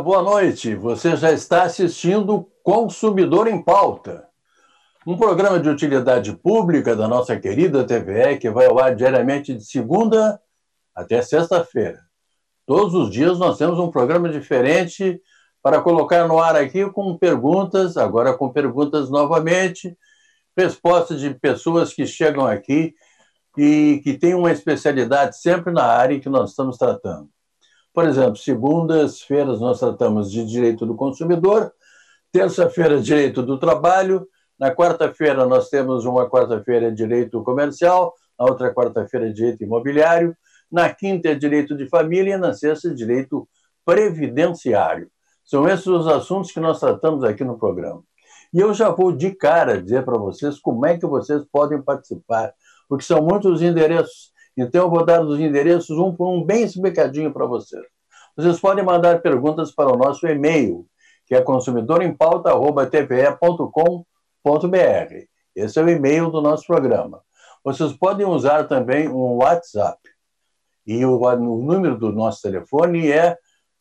boa noite. Você já está assistindo Consumidor em Pauta, um programa de utilidade pública da nossa querida TVE que vai ao ar diariamente de segunda até sexta-feira. Todos os dias nós temos um programa diferente para colocar no ar aqui com perguntas, agora com perguntas novamente, respostas de pessoas que chegam aqui e que têm uma especialidade sempre na área que nós estamos tratando. Por exemplo, segundas-feiras nós tratamos de direito do consumidor, terça-feira, direito do trabalho, na quarta-feira nós temos uma quarta-feira direito comercial, na outra quarta-feira direito imobiliário, na quinta é direito de família e na sexta direito previdenciário. São esses os assuntos que nós tratamos aqui no programa. E eu já vou de cara dizer para vocês como é que vocês podem participar, porque são muitos endereços então, eu vou dar os endereços um por um, bem explicadinho para vocês. Vocês podem mandar perguntas para o nosso e-mail, que é consumidorempauta.tve.com.br. Esse é o e-mail do nosso programa. Vocês podem usar também um WhatsApp. E o, o número do nosso telefone é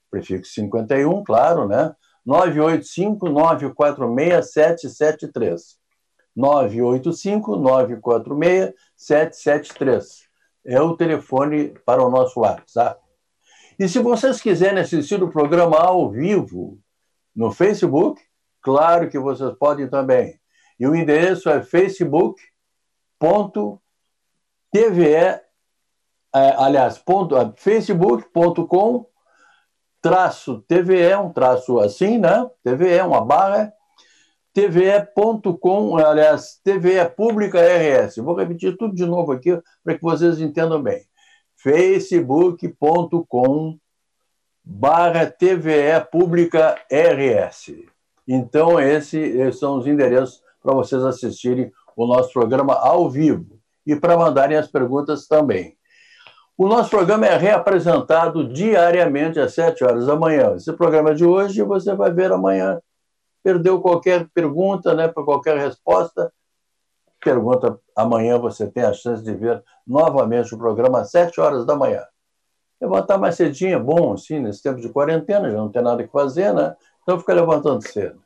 prefixo 51, claro, né? 985-946-773. 985-946-773 é o telefone para o nosso WhatsApp. E se vocês quiserem assistir o programa ao vivo no Facebook, claro que vocês podem também. E o endereço é facebook.tve, é, aliás, ponto, é, facebook.com traço TVE, um traço assim, né? TVE, uma barra, tve.com, aliás, TVE Pública RS. Vou repetir tudo de novo aqui para que vocês entendam bem. facebook.com barra TVE Pública RS. Então, esses são os endereços para vocês assistirem o nosso programa ao vivo e para mandarem as perguntas também. O nosso programa é reapresentado diariamente às 7 horas da manhã. Esse programa de hoje você vai ver amanhã perdeu qualquer pergunta, né, para qualquer resposta, pergunta amanhã você tem a chance de ver novamente o programa às 7 horas da manhã. Levantar mais cedinho é bom, assim, nesse tempo de quarentena, já não tem nada que fazer, né? Então fica levantando cedo.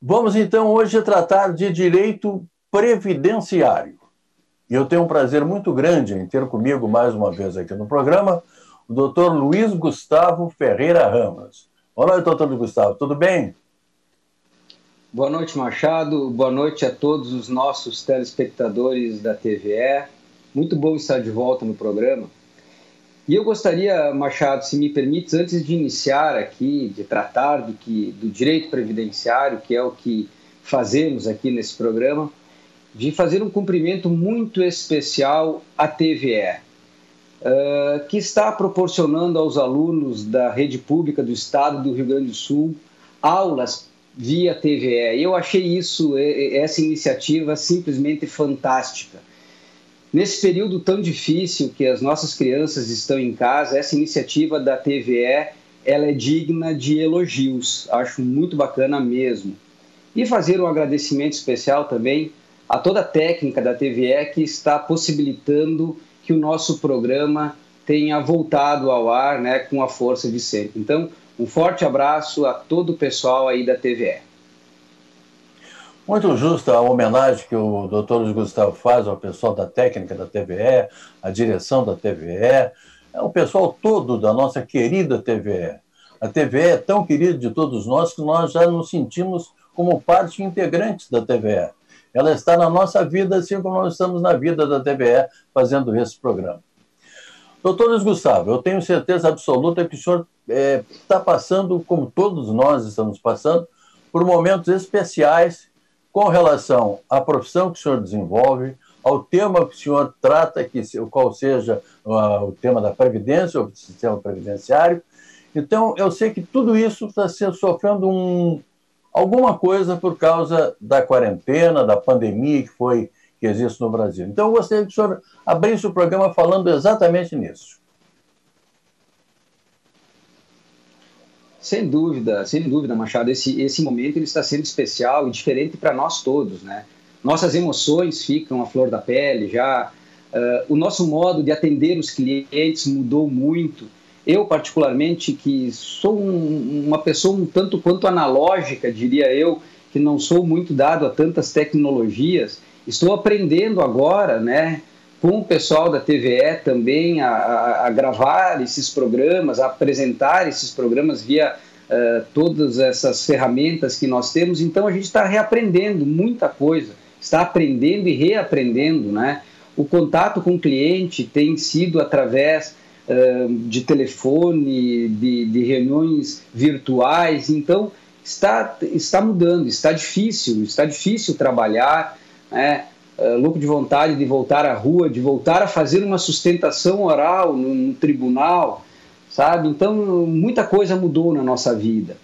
Vamos então hoje tratar de direito previdenciário. E eu tenho um prazer muito grande em ter comigo mais uma vez aqui no programa o doutor Luiz Gustavo Ferreira Ramos. Olá, doutor Gustavo, tudo bem? Boa noite, Machado. Boa noite a todos os nossos telespectadores da TVE. Muito bom estar de volta no programa. E eu gostaria, Machado, se me permite, antes de iniciar aqui, de tratar do, que, do direito previdenciário, que é o que fazemos aqui nesse programa, de fazer um cumprimento muito especial à TVE, uh, que está proporcionando aos alunos da rede pública do estado do Rio Grande do Sul aulas via TVE. Eu achei isso, essa iniciativa simplesmente fantástica. Nesse período tão difícil que as nossas crianças estão em casa, essa iniciativa da TVE ela é digna de elogios. Acho muito bacana mesmo. E fazer um agradecimento especial também a toda a técnica da TVE que está possibilitando que o nosso programa tenha voltado ao ar né, com a força de sempre. Então, um forte abraço a todo o pessoal aí da TVE. Muito justa a homenagem que o doutor Gustavo faz ao pessoal da técnica da TVE, a direção da TVE, é o pessoal todo da nossa querida TVE. A TVE é tão querida de todos nós que nós já nos sentimos como parte integrante da TVE. Ela está na nossa vida, assim como nós estamos na vida da TVE fazendo esse programa. Doutor Luiz Gustavo, eu tenho certeza absoluta que o senhor está é, passando, como todos nós estamos passando, por momentos especiais com relação à profissão que o senhor desenvolve, ao tema que o senhor trata, que qual seja uh, o tema da previdência, ou do sistema previdenciário. Então, eu sei que tudo isso está sofrendo um, alguma coisa por causa da quarentena, da pandemia que foi que existe no Brasil. Então, eu gostaria que o senhor abrisse o programa falando exatamente nisso. Sem dúvida, sem dúvida, Machado. Esse, esse momento ele está sendo especial e diferente para nós todos, né? Nossas emoções ficam à flor da pele já. Uh, o nosso modo de atender os clientes mudou muito eu particularmente que sou um, uma pessoa um tanto quanto analógica, diria eu, que não sou muito dado a tantas tecnologias, estou aprendendo agora, né, com o pessoal da TVE também a, a, a gravar esses programas, a apresentar esses programas via uh, todas essas ferramentas que nós temos. Então a gente está reaprendendo muita coisa, está aprendendo e reaprendendo, né? O contato com o cliente tem sido através de telefone, de, de reuniões virtuais. Então está está mudando, está difícil, está difícil trabalhar, né? Louco de vontade de voltar à rua, de voltar a fazer uma sustentação oral no tribunal, sabe? Então, muita coisa mudou na nossa vida.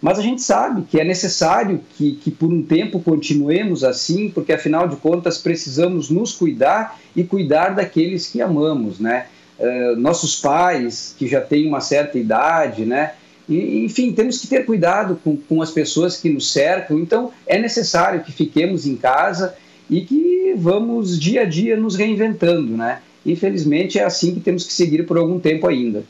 Mas a gente sabe que é necessário que, que por um tempo continuemos assim, porque afinal de contas precisamos nos cuidar e cuidar daqueles que amamos, né? Uh, nossos pais, que já têm uma certa idade, né? E, enfim, temos que ter cuidado com, com as pessoas que nos cercam. Então, é necessário que fiquemos em casa e que vamos dia a dia nos reinventando, né? Infelizmente é assim que temos que seguir por algum tempo ainda.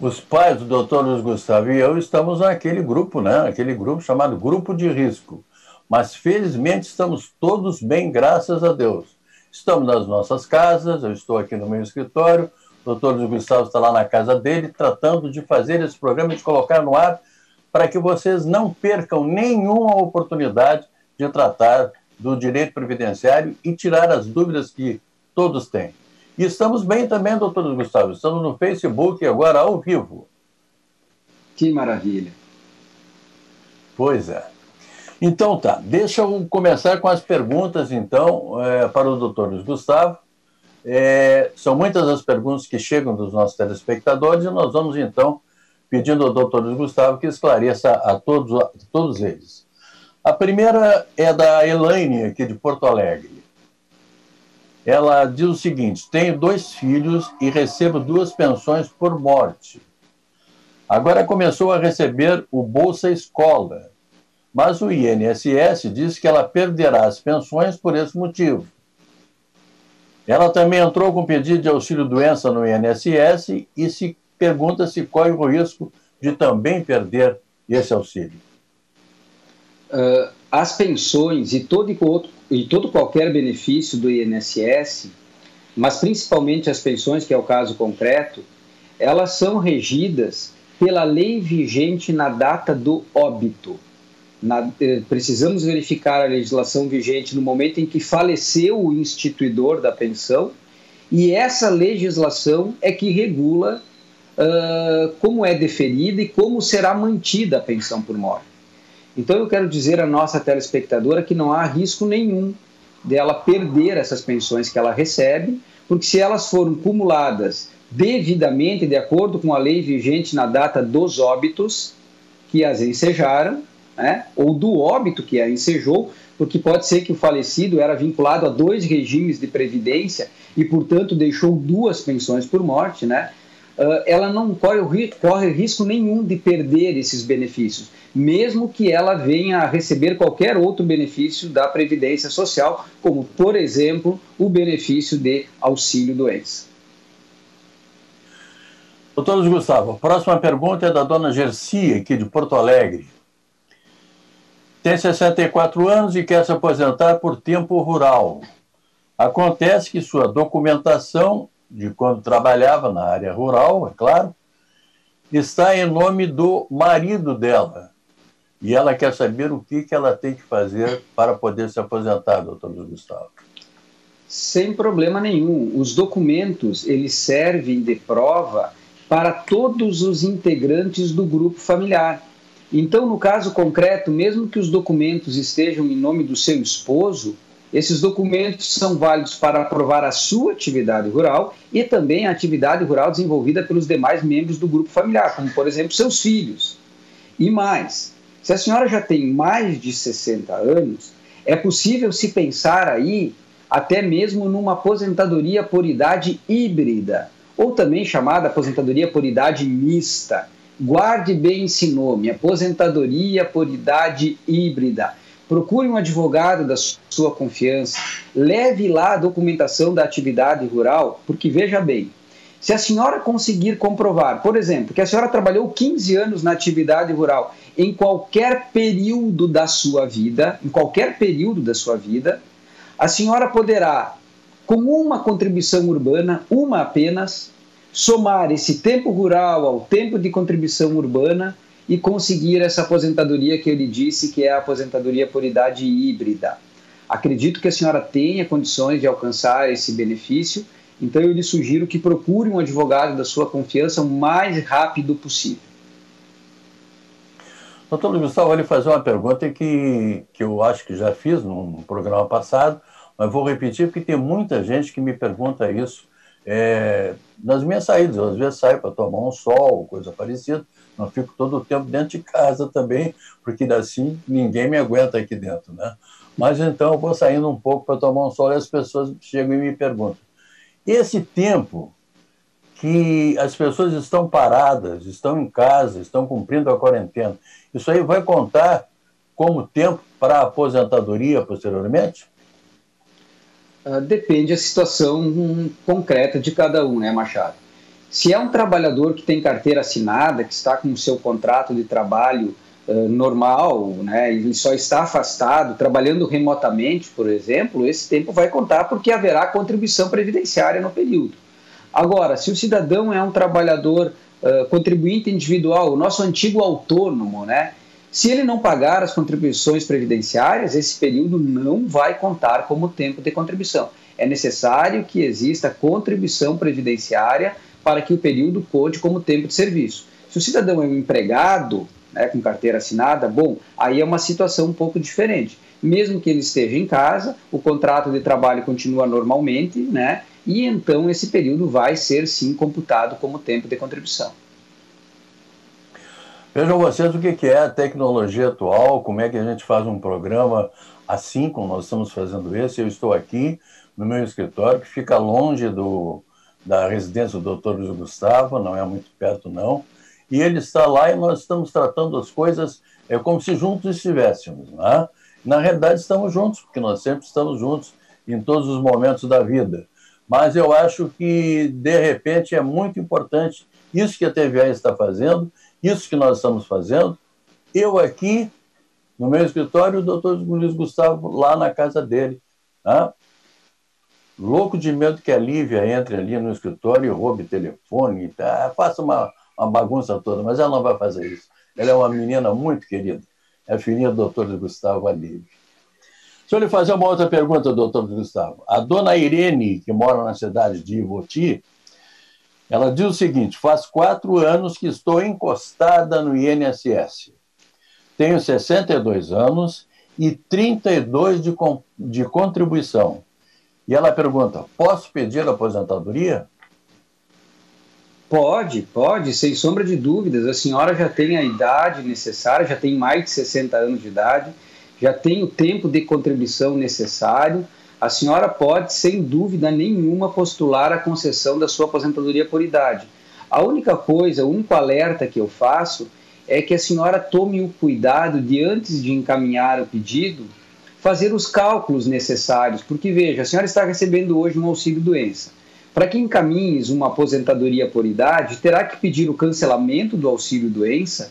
Os pais do doutor Luiz Gustavo e eu estamos naquele grupo, né? Aquele grupo chamado Grupo de Risco. Mas felizmente estamos todos bem, graças a Deus. Estamos nas nossas casas, eu estou aqui no meu escritório, o doutor Luiz Gustavo está lá na casa dele, tratando de fazer esse programa, de colocar no ar, para que vocês não percam nenhuma oportunidade de tratar do direito previdenciário e tirar as dúvidas que todos têm. E estamos bem também, doutor Gustavo, estamos no Facebook agora ao vivo. Que maravilha. Pois é. Então tá, deixa eu começar com as perguntas, então, é, para o doutor Luiz Gustavo. É, são muitas as perguntas que chegam dos nossos telespectadores e nós vamos, então, pedindo ao doutor Luiz Gustavo que esclareça a todos, a todos eles. A primeira é da Elaine, aqui de Porto Alegre. Ela diz o seguinte: tenho dois filhos e recebo duas pensões por morte. Agora começou a receber o Bolsa Escola, mas o INSS diz que ela perderá as pensões por esse motivo. Ela também entrou com pedido de auxílio-doença no INSS e se pergunta se corre o risco de também perder esse auxílio uh, as pensões e todo, e, outro, e todo qualquer benefício do INSS, mas principalmente as pensões, que é o caso concreto, elas são regidas pela lei vigente na data do óbito. Na, eh, precisamos verificar a legislação vigente no momento em que faleceu o instituidor da pensão, e essa legislação é que regula uh, como é deferida e como será mantida a pensão por morte. Então eu quero dizer à nossa telespectadora que não há risco nenhum dela perder essas pensões que ela recebe, porque se elas foram cumuladas devidamente de acordo com a lei vigente na data dos óbitos que as ensejaram, né, ou do óbito que a ensejou, porque pode ser que o falecido era vinculado a dois regimes de previdência e, portanto, deixou duas pensões por morte, né? Uh, ela não corre, corre risco nenhum de perder esses benefícios mesmo que ela venha a receber qualquer outro benefício da Previdência Social, como, por exemplo, o benefício de auxílio-doença. Doutor Gustavo, a próxima pergunta é da dona Gercia, aqui de Porto Alegre. Tem 64 anos e quer se aposentar por tempo rural. Acontece que sua documentação de quando trabalhava na área rural, é claro, está em nome do marido dela, e ela quer saber o que, ela tem que fazer para poder se aposentar, doutor Luiz Gustavo. Sem problema nenhum. Os documentos, eles servem de prova para todos os integrantes do grupo familiar. Então, no caso concreto, mesmo que os documentos estejam em nome do seu esposo, esses documentos são válidos para aprovar a sua atividade rural e também a atividade rural desenvolvida pelos demais membros do grupo familiar, como, por exemplo, seus filhos. E mais, se a senhora já tem mais de 60 anos, é possível se pensar aí até mesmo numa aposentadoria por idade híbrida, ou também chamada aposentadoria por idade mista. Guarde bem esse nome, aposentadoria por idade híbrida. Procure um advogado da sua confiança, leve lá a documentação da atividade rural, porque veja bem, Se a senhora conseguir comprovar, por exemplo, que a senhora trabalhou 15 anos na atividade rural em qualquer período da sua vida, em qualquer período da sua vida, a senhora poderá, com uma contribuição urbana, uma apenas, somar esse tempo rural ao tempo de contribuição urbana e conseguir essa aposentadoria que eu lhe disse, que é a aposentadoria por idade híbrida. Acredito que a senhora tenha condições de alcançar esse benefício então eu lhe sugiro que procure um advogado da sua confiança o mais rápido possível. Doutor Luiz Gustavo, vou lhe fazer uma pergunta que, que eu acho que já fiz no programa passado, mas vou repetir porque tem muita gente que me pergunta isso é, nas minhas saídas. Eu às vezes saio para tomar um sol, coisa parecida, não fico todo o tempo dentro de casa também, porque assim ninguém me aguenta aqui dentro, né? Mas então eu vou saindo um pouco para tomar um sol e as pessoas chegam e me perguntam: esse tempo que as pessoas estão paradas, estão em casa, estão cumprindo a quarentena, isso aí vai contar como tempo para a aposentadoria posteriormente? Uh, depende da situação concreta de cada um, né, Machado? Se é um trabalhador que tem carteira assinada, que está com o seu contrato de trabalho uh, normal, né, ele só está afastado, trabalhando remotamente, por exemplo, esse tempo vai contar porque haverá contribuição previdenciária no período. Agora, se o cidadão é um trabalhador uh, contribuinte individual, o nosso antigo autônomo, né, se ele não pagar as contribuições previdenciárias, esse período não vai contar como tempo de contribuição. É necessário que exista contribuição previdenciária para que o período conte como tempo de serviço. Se o cidadão é um empregado, né, com carteira assinada, bom, aí é uma situação um pouco diferente. Mesmo que ele esteja em casa, o contrato de trabalho continua normalmente, né, e então esse período vai ser sim computado como tempo de contribuição. Vejam vocês o que é a tecnologia atual, como é que a gente faz um programa assim como nós estamos fazendo esse. Eu estou aqui no meu escritório, que fica longe do, da residência do Dr. Luiz Gustavo, não é muito perto não, e ele está lá e nós estamos tratando as coisas é como se juntos estivéssemos. Né? Na realidade, estamos juntos, porque nós sempre estamos juntos em todos os momentos da vida. Mas eu acho que, de repente, é muito importante isso que a TVA está fazendo, isso que nós estamos fazendo. Eu aqui, no meu escritório, o doutor Luiz Gustavo lá na casa dele. Né? Louco de medo que a Lívia entre ali no escritório e roube telefone, tá? faça uma uma bagunça toda, mas ela não vai fazer isso. Ela é uma menina muito querida. É filhinha do doutor Gustavo Alívio. Deixa eu lhe fazer uma outra pergunta, doutor Gustavo. A dona Irene, que mora na cidade de Ivoti, ela diz o seguinte: faz quatro anos que estou encostada no INSS. Tenho 62 anos e 32 de, de contribuição. E ela pergunta: posso pedir aposentadoria? Pode, pode, sem sombra de dúvidas. A senhora já tem a idade necessária, já tem mais de 60 anos de idade, já tem o tempo de contribuição necessário. A senhora pode, sem dúvida nenhuma, postular a concessão da sua aposentadoria por idade. A única coisa, o único alerta que eu faço é que a senhora tome o cuidado de, antes de encaminhar o pedido, fazer os cálculos necessários, porque veja, a senhora está recebendo hoje um auxílio-doença. Para que encaminhes uma aposentadoria por idade, terá que pedir o cancelamento do auxílio doença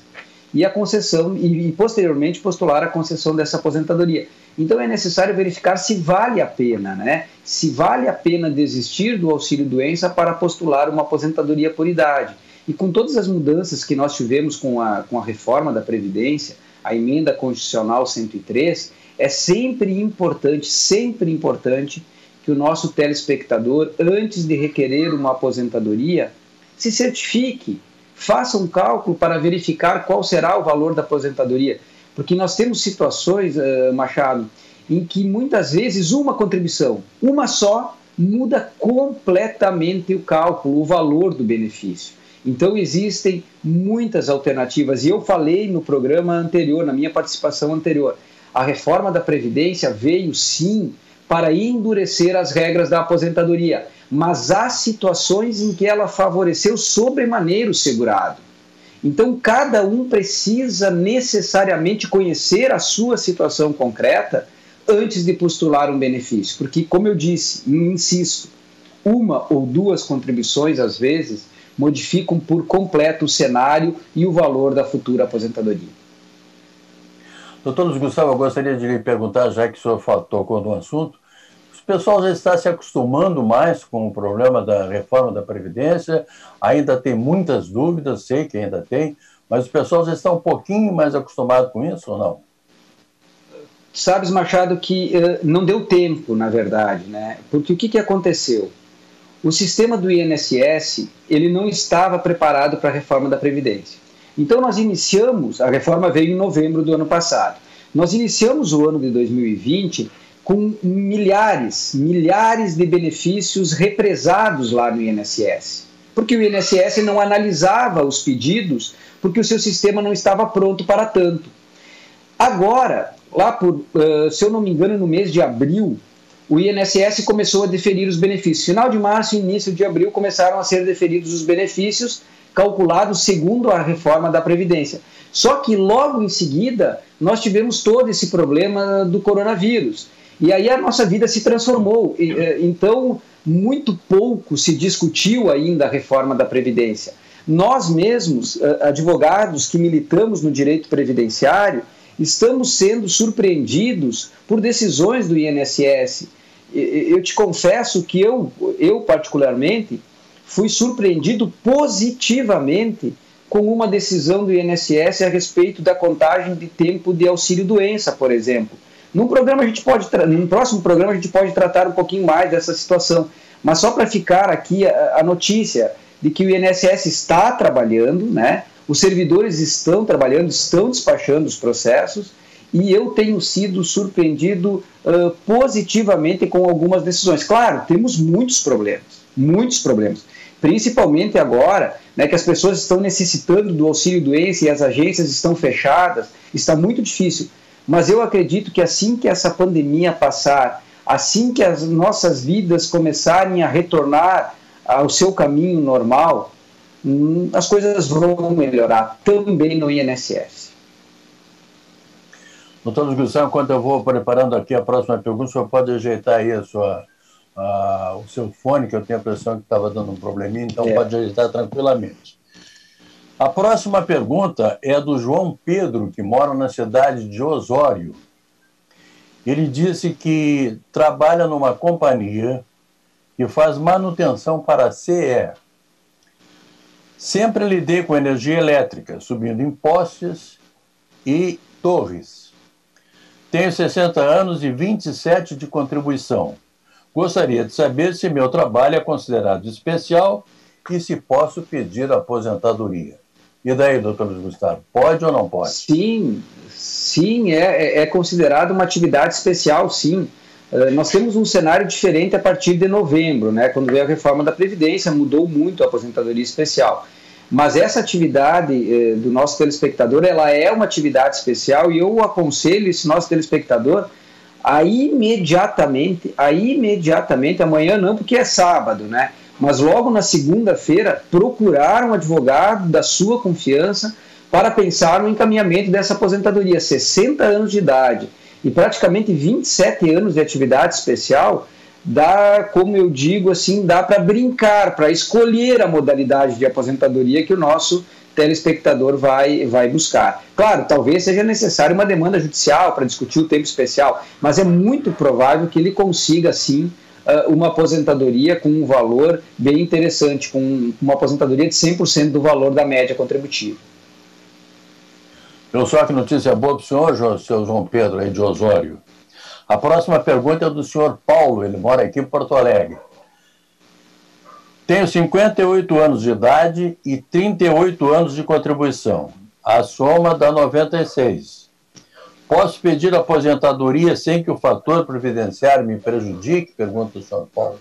e a concessão e, e, posteriormente postular a concessão dessa aposentadoria. Então é necessário verificar se vale a pena, né? Se vale a pena desistir do auxílio doença para postular uma aposentadoria por idade. E com todas as mudanças que nós tivemos com a, com a reforma da Previdência, a emenda constitucional 103, é sempre importante, sempre importante que o nosso telespectador, antes de requerer uma aposentadoria, se certifique, faça um cálculo para verificar qual será o valor da aposentadoria. Porque nós temos situações, uh, Machado, em que muitas vezes uma contribuição, uma só, muda completamente o cálculo, o valor do benefício. Então existem muitas alternativas e eu falei no programa anterior, na minha participação anterior, a reforma da Previdência veio sim para endurecer as regras da aposentadoria, mas há situações em que ela favoreceu sobremaneira o segurado. Então, cada um precisa necessariamente conhecer a sua situação concreta antes de postular um benefício, porque, como eu disse, insisto, uma ou duas contribuições, às vezes, modificam por completo o cenário e o valor da futura aposentadoria. Doutor Luiz Gustavo, eu gostaria de lhe perguntar, já que o senhor tocou no assunto, o pessoal já está se acostumando mais com o problema da reforma da Previdência, ainda tem muitas dúvidas, sei que ainda tem, mas o pessoal já está um pouquinho mais acostumado com isso ou não? Sabes, Machado, que uh, não deu tempo, na verdade, né? Porque o que, que aconteceu? O sistema do INSS ele não estava preparado para a reforma da Previdência. Então nós iniciamos, a reforma veio em novembro do ano passado. Nós iniciamos o ano de 2020 com milhares, milhares de benefícios represados lá no INSS. Porque o INSS não analisava os pedidos, porque o seu sistema não estava pronto para tanto. Agora, lá por, se eu não me engano, no mês de abril, o INSS começou a deferir os benefícios. Final de março e início de abril começaram a ser deferidos os benefícios calculados segundo a reforma da Previdência. Só que logo em seguida nós tivemos todo esse problema do coronavírus. E aí a nossa vida se transformou. Eh, então, muito pouco se discutiu ainda a reforma da Previdência. Nós mesmos, eh, advogados que militamos no direito previdenciário, estamos sendo surpreendidos por decisões do INSS. Eu te confesso que eu, eu particularmente, fui surpreendido positivamente com uma decisão do INSS a respeito da contagem de tempo de auxílio-doença, por exemplo. Num programa a gente pode, num próximo programa a gente pode tratar um pouquinho mais dessa situação, mas só para ficar aqui a, a, notícia de que o INSS está trabalhando, né? Os servidores estão trabalhando, estão despachando os processos e eu tenho sido surpreendido uh, positivamente com algumas decisões. Claro, temos muitos problemas, muitos problemas, principalmente agora, né, que as pessoas estão necessitando do auxílio doença e as agências estão fechadas, está muito difícil. Mas eu acredito que assim que essa pandemia passar, assim que as nossas vidas começarem a retornar ao seu caminho normal, hum, as coisas vão melhorar também no INSS. Doutor Luiz Gustavo, enquanto eu vou preparando aqui a próxima pergunta, o senhor pode ajeitar aí a sua, a, o seu fone, que eu tenho a impressão que estava dando um probleminha, então é. pode ajeitar tranquilamente. A próxima pergunta é do João Pedro, que mora na cidade de Osório. Ele disse que trabalha numa companhia que faz manutenção para a CE. Sempre lidei com energia elétrica, subindo em postes e torres. Tenho 60 anos e 27 de contribuição. Gostaria de saber se meu trabalho é considerado especial e se posso pedir aposentadoria. E daí, doutor Gustavo, pode ou não pode? Sim, sim, é, é, é considerado uma atividade especial, sim. Uh, nós temos um cenário diferente a partir de novembro, né, quando veio a reforma da Previdência, mudou muito a aposentadoria especial. Mas essa atividade eh, do nosso telespectador, ela é uma atividade especial e eu aconselho esse nosso telespectador a imediatamente, a imediatamente, amanhã não, porque é sábado, né? Mas logo na segunda-feira procurar um advogado da sua confiança para pensar no encaminhamento dessa aposentadoria. 60 anos de idade e praticamente 27 anos de atividade especial, dá, como eu digo assim, dá para brincar, para escolher a modalidade de aposentadoria que o nosso telespectador vai, vai buscar. Claro, talvez seja necessário uma demanda judicial para discutir o tempo especial, mas é muito provável que ele consiga, sim, uma aposentadoria com um valor bem interessante, com uma aposentadoria de 100% do valor da média contributiva. Eu só que notícia boa para o senhor, seu João Pedro, aí de Osório. A próxima pergunta é do senhor Paulo, ele mora aqui em Porto Alegre. Tenho 58 anos de idade e 38 anos de contribuição. A soma dá 96. Posso pedir aposentadoria sem que o fator previdenciário me prejudique? Pergunta o senhor Paulo.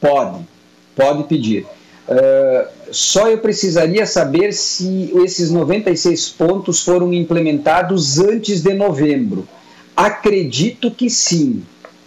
Pode, pode pedir. Uh, só eu precisaria saber se esses 96 pontos foram implementados antes de novembro. Acredito que sim.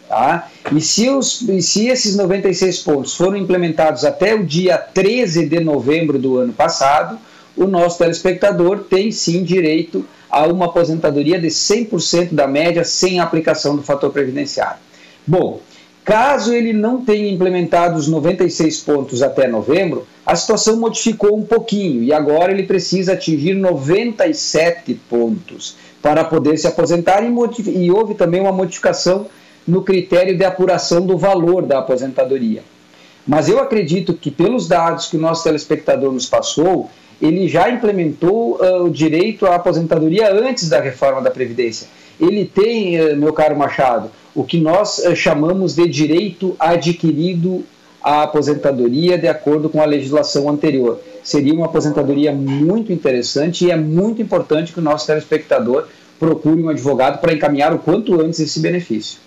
Tá? E, se os, e se esses 96 pontos foram implementados até o dia 13 de novembro do ano passado, o nosso telespectador tem sim direito a uma aposentadoria de 100% da média sem aplicação do fator previdenciário. Bom, Caso ele não tenha implementado os 96 pontos até novembro, a situação modificou um pouquinho e agora ele precisa atingir 97 pontos para poder se aposentar e, e houve também uma modificação no critério de apuração do valor da aposentadoria. Mas eu acredito que, pelos dados que o nosso telespectador nos passou, ele já implementou uh, o direito à aposentadoria antes da reforma da Previdência. Ele tem, uh, meu caro Machado, o que nós uh, chamamos de direito adquirido à aposentadoria de acordo com a legislação anterior. Seria uma aposentadoria muito interessante e é muito importante que o nosso telespectador procure um advogado para encaminhar o quanto antes esse benefício.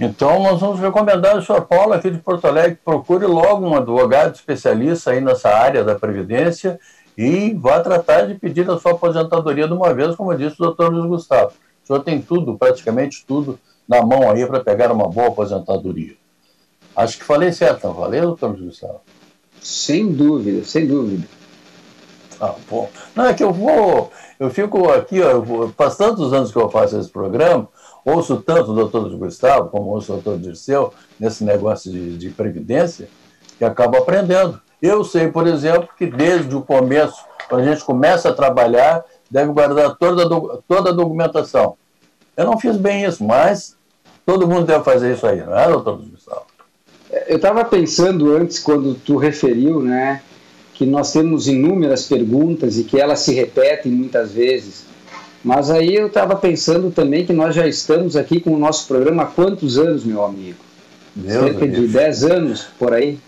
Então, nós vamos recomendar ao senhor Paulo, aqui de Porto Alegre, procure logo um advogado especialista aí nessa área da Previdência e vá tratar de pedir a sua aposentadoria de uma vez, como disse o doutor Luiz Gustavo. O senhor tem tudo, praticamente tudo, na mão aí para pegar uma boa aposentadoria. Acho que falei certo, não falei, doutor Luiz Gustavo? Sem dúvida, sem dúvida. Ah, bom. Não, é que eu vou, eu fico aqui, ó, faz tantos anos que eu faço esse programa, ouço tanto o doutor Gustavo como ouço o doutor Dirceu nesse negócio de, de previdência, que acabo aprendendo. Eu sei, por exemplo, que desde o começo, quando a gente começa a trabalhar, deve guardar toda, toda a documentação. Eu não fiz bem isso, mas todo mundo deve fazer isso aí, não é, doutor Gustavo? Eu estava pensando antes, quando tu referiu, né, que nós temos inúmeras perguntas e que elas se repetem muitas vezes. Mas aí eu estava pensando também que nós já estamos aqui com o nosso programa há quantos anos, meu amigo? Deus Cerca de 10 anos, por aí.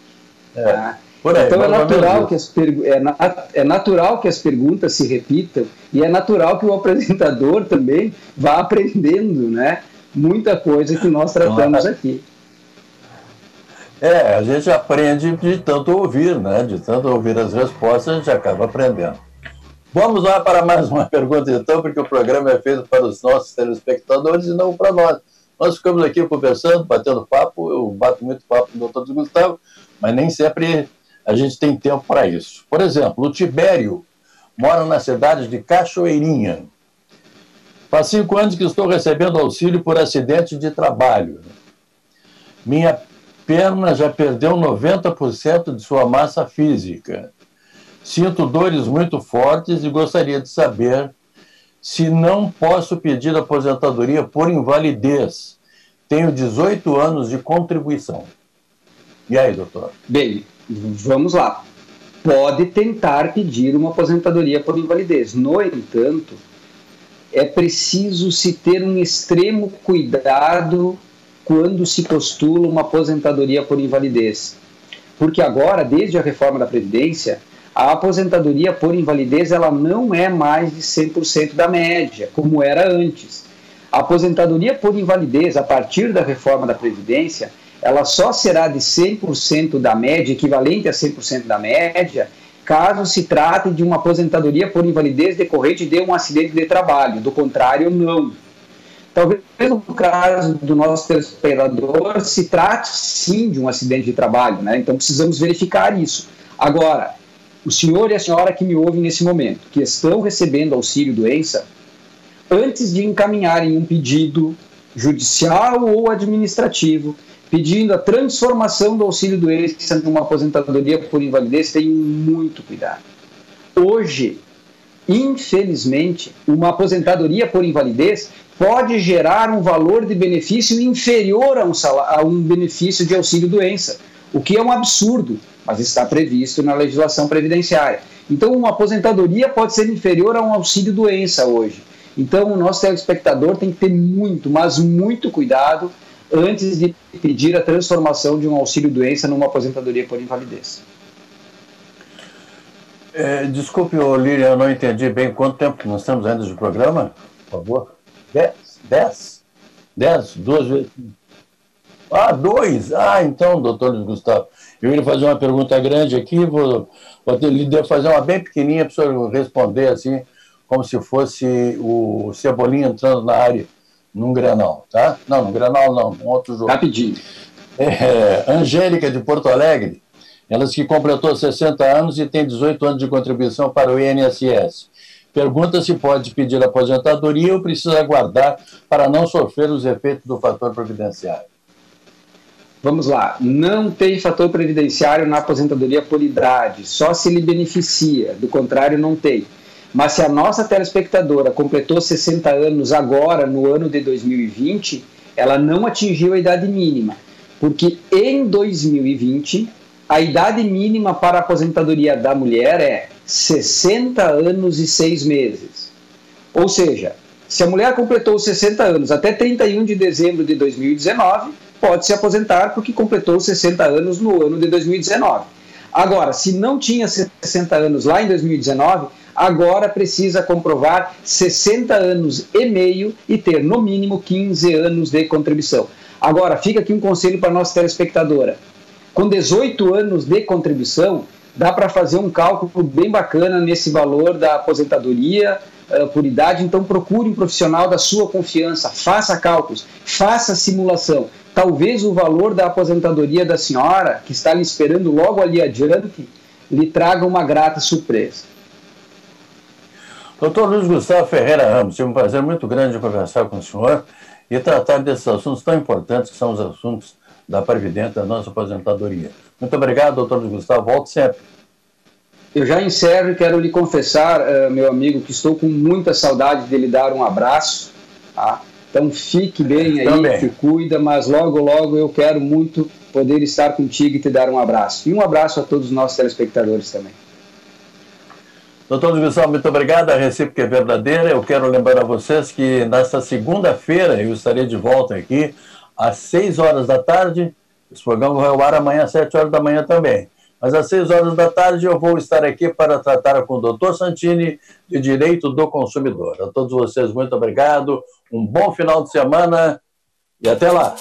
É, ah, por aí então é natural, que as é, na é natural que as perguntas se repitam e é natural que o apresentador também vá aprendendo né, muita coisa que nós tratamos aqui. É, a gente aprende de tanto ouvir, né? De tanto ouvir as respostas, a gente acaba aprendendo. Vamos lá para mais uma pergunta, então, porque o programa é feito para os nossos telespectadores e não para nós. Nós ficamos aqui conversando, batendo papo, eu bato muito papo com o doutor Gustavo, mas nem sempre a gente tem tempo para isso. Por exemplo, o Tibério mora na cidade de Cachoeirinha. Faz cinco anos que estou recebendo auxílio por acidente de trabalho. Minha perna já perdeu 90% de sua massa física. Sinto dores muito fortes e gostaria de saber se não posso pedir aposentadoria por invalidez. Tenho 18 anos de contribuição. E aí, doutor? Bem, vamos lá. Pode tentar pedir uma aposentadoria por invalidez. No entanto, é preciso se ter um extremo cuidado quando se postula uma aposentadoria por invalidez. Porque agora, desde a reforma da Previdência, a aposentadoria por invalidez ela não é mais de 100% da média, como era antes. A aposentadoria por invalidez, a partir da reforma da Previdência, ela só será de 100% da média, equivalente a 100% da média, caso se trate de uma aposentadoria por invalidez decorrente de um acidente de trabalho. Do contrário, não. Talvez no caso do nosso telespectador se trate sim de um acidente de trabalho, né? então precisamos verificar isso. Agora, o senhor e a senhora que me ouvem nesse momento, que estão recebendo auxílio doença, antes de encaminharem um pedido judicial ou administrativo, pedindo a transformação do auxílio doença numa aposentadoria por invalidez, tenham muito cuidado. Hoje, infelizmente, uma aposentadoria por invalidez pode gerar um valor de benefício inferior a um, salário, a um benefício de auxílio doença, o que é um absurdo mas está previsto na legislação previdenciária. Então, uma aposentadoria pode ser inferior a um auxílio doença hoje. Então, o nosso telespectador tem que ter muito, mas muito cuidado antes de pedir a transformação de um auxílio doença numa aposentadoria por invalidez. É, desculpe, Líria, eu não entendi bem quanto tempo nós estamos ainda de programa, por favor. Dez? Dez? Dez? Duas vezes? Ah, dois? Ah, então, doutor Luiz Gustavo. Eu ia fazer uma pergunta grande aqui, vou, vou lhe fazer uma bem pequenininha para o senhor responder assim, como se fosse o Cebolinha entrando na área num Grenal, tá? Não, num Grenal não, um outro jogo. Rapidinho. É, Angélica de Porto Alegre, ela que completou 60 anos e tem 18 anos de contribuição para o INSS. Pergunta se pode pedir aposentadoria ou precisa aguardar para não sofrer os efeitos do fator previdenciário. Vamos lá, não tem fator previdenciário na aposentadoria por idade, só se ele beneficia, do contrário, não tem. Mas se a nossa telespectadora completou 60 anos agora, no ano de 2020, ela não atingiu a idade mínima, porque em 2020 a idade mínima para a aposentadoria da mulher é 60 anos e 6 meses. Ou seja, se a mulher completou 60 anos até 31 de dezembro de 2019, pode se aposentar porque completou 60 anos no ano de 2019. Agora, se não tinha 60 anos lá em 2019, agora precisa comprovar 60 anos e meio e ter no mínimo 15 anos de contribuição. Agora, fica aqui um conselho para a nossa telespectadora. Com 18 anos de contribuição, dá para fazer um cálculo bem bacana nesse valor da aposentadoria uh, por idade, então procure um profissional da sua confiança, faça cálculos, faça simulação. Talvez o valor da aposentadoria da senhora, que está lhe esperando logo ali adiante, lhe traga uma grata surpresa. Doutor Luiz Gustavo Ferreira Ramos, é um prazer muito grande conversar com o senhor e tratar desses assuntos tão importantes que são os assuntos da Previdência, da nossa aposentadoria. Muito obrigado, doutor Luiz Gustavo. Volte sempre. Eu já encerro e quero lhe confessar, uh, meu amigo, que estou com muita saudade de lhe dar um abraço. Tá? Então fique bem aí, Também. se cuida, mas logo, logo eu quero muito poder estar contigo e te dar um abraço. E um abraço a todos os nossos telespectadores também. Doutor Luiz muito obrigado. A recíproca é verdadeira. Eu quero lembrar a vocês que nesta segunda-feira eu estarei de volta aqui às 6 horas da tarde. Esse programa vai ao ar amanhã às 7 horas da manhã também. Mas às 6 horas da tarde eu vou estar aqui para tratar com o doutor Santini de direito do consumidor. A todos vocês, muito obrigado. Um bom final de semana e até lá.